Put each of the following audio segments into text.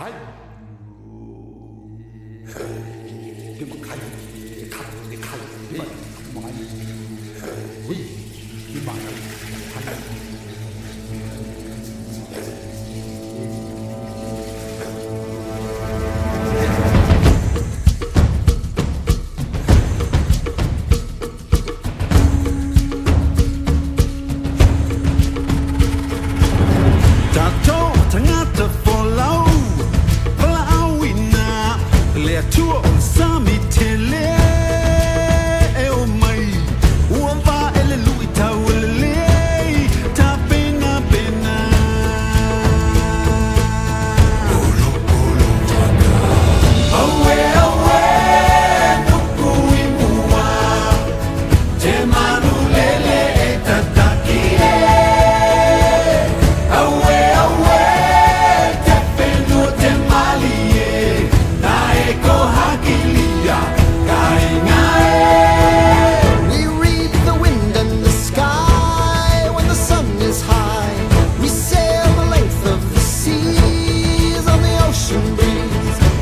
哎，你们看，你看，你看，你们，你们，你，你们，看。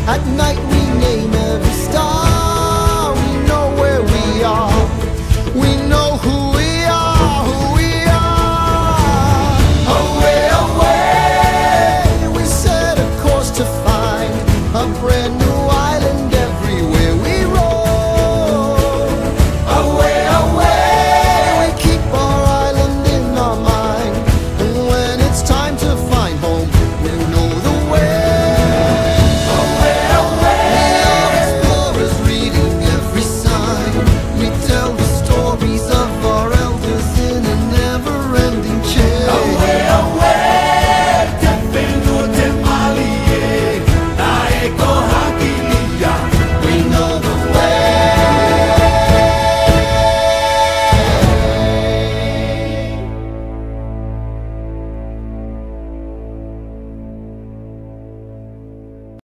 At night we